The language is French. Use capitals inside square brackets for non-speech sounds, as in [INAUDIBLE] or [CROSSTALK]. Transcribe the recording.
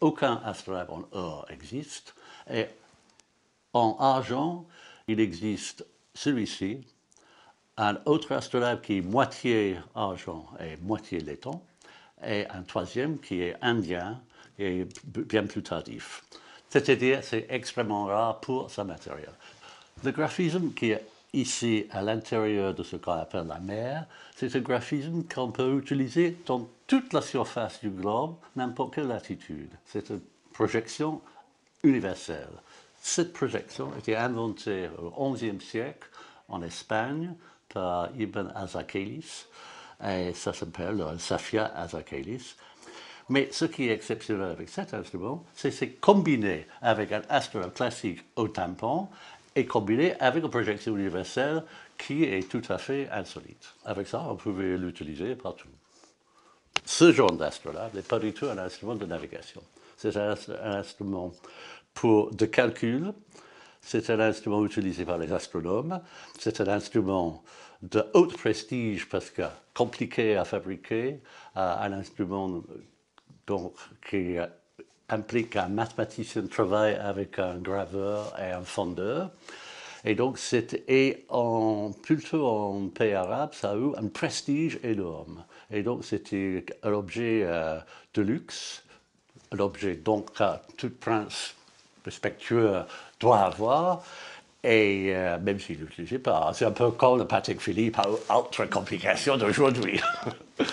aucun astrolabe en or existe. Et en argent, il existe celui-ci, un autre astrolabe qui est moitié argent et moitié laiton, et un troisième qui est indien et bien plus tardif. C'est-à-dire, c'est extrêmement rare pour sa matériel. Le graphisme qui est ici à l'intérieur de ce qu'on appelle la mer, c'est un graphisme qu'on peut utiliser dans toute la surface du globe, n'importe quelle latitude. C'est une projection universelle. Cette projection a été inventée au XIe siècle en Espagne par Ibn Azakelis, et ça s'appelle le Safia Azakelis. Mais ce qui est exceptionnel avec cet instrument, c'est c'est combiné avec un astrolabe classique au tampon et combiné avec une projection universelle qui est tout à fait insolite. Avec ça, on pouvait l'utiliser partout. Ce genre d'astrolabe n'est pas du tout un instrument de navigation. C'est un, instrument pour, de calcul, c'est un instrument utilisé par les astronomes, c'est un instrument de haut prestige parce que compliqué à fabriquer, un instrument donc, qui implique qu'un mathématicien travaille avec un graveur et un fondeur. Et donc, c'était en, plutôt en pays arabe, ça a eu un prestige énorme. Et donc, c'était un objet euh, de luxe, un objet donc que tout prince respectueux doit avoir. Et euh, même s'il ne pas, c'est un peu comme le Patek Philippe autre complication d'aujourd'hui. [LAUGHS]